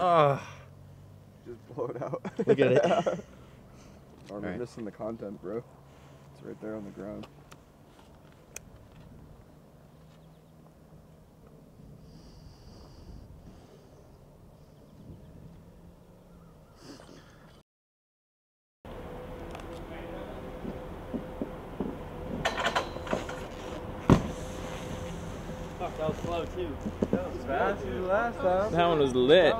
Oh, Just blow it out. Look at it. Or we're Alright. missing the content, bro. It's right there on the ground. Fuck, that was slow too. That one was lit.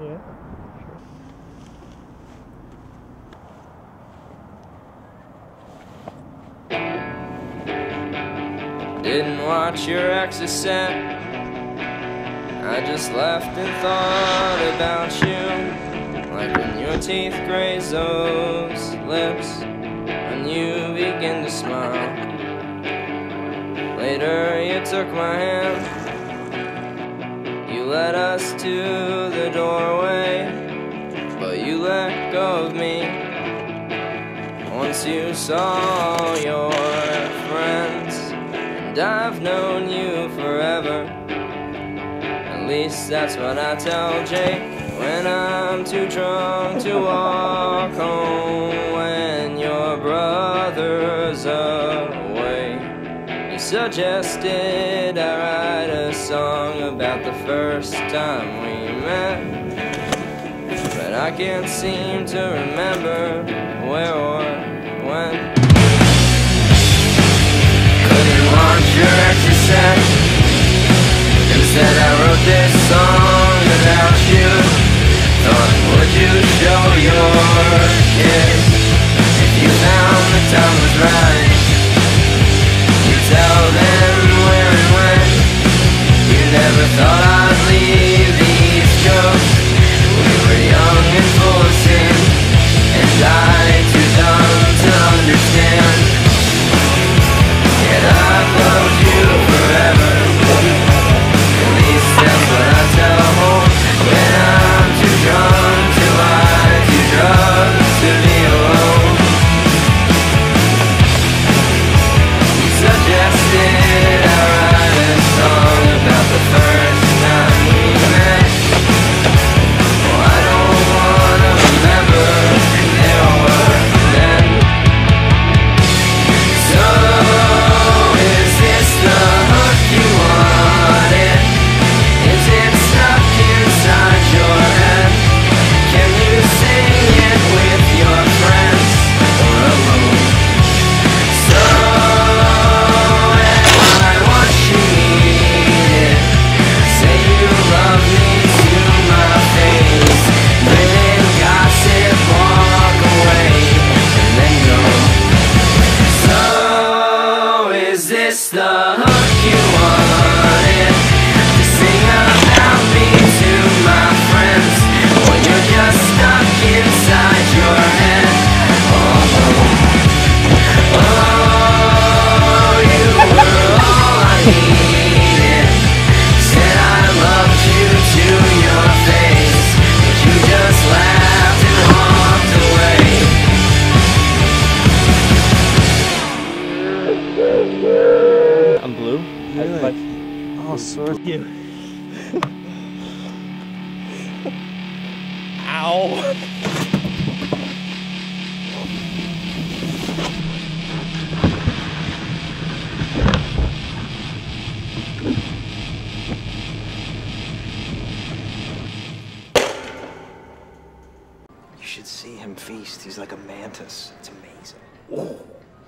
Yeah. Didn't watch your exit. I just left and thought about you. Like when your teeth graze those lips. You begin to smile. Later, you took my hand. You led us to the doorway. But you let go of me. Once you saw your friends, and I've known you forever. At least that's what I tell Jake when I'm too drunk to walk home. Suggested I write a song about the first time we met. But I can't seem to remember where or when. Couldn't launch your exercise. Instead, I wrote this song about you. Thought, would you show your kids if you found the time was right? Blue. Oh, sorry. You. Ow. You should see him feast. He's like a mantis. It's amazing. Oh,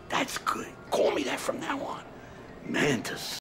that's good. Call me that from now on. Mantis.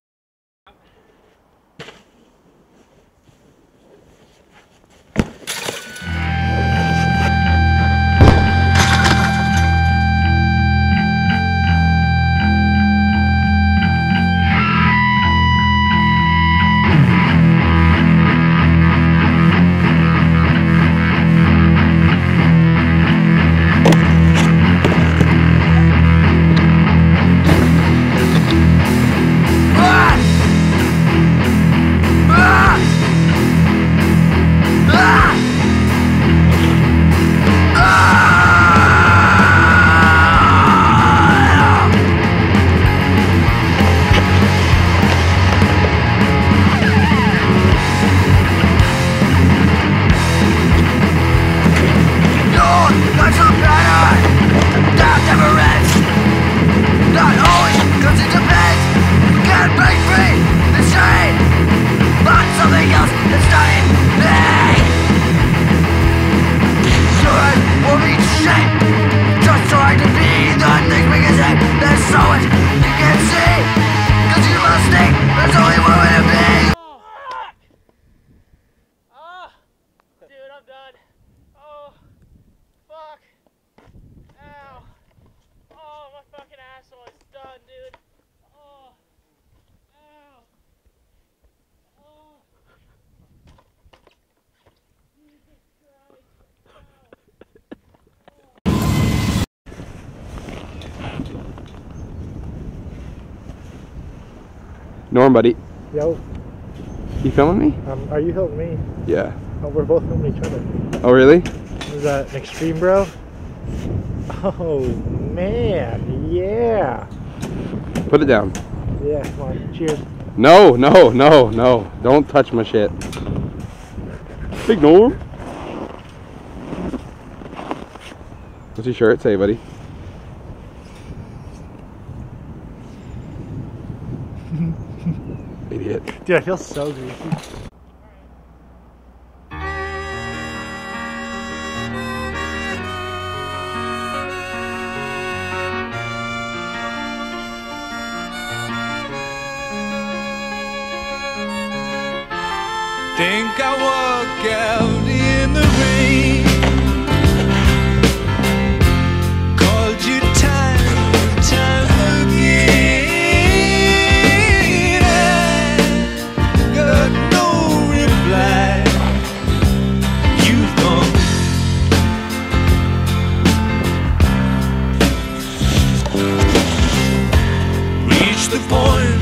Buddy. Yo, You filming me? um, are you helping me? Yeah. Oh, we're both filming each other. Oh, really? Is that an extreme, bro? Oh man, yeah, Put it down. yeah. Come on, cheers. No, no, no, no. Don't touch my shit. Ignore. What's your shirt say, buddy? Dude, I feel so greasy. Think I walk out the point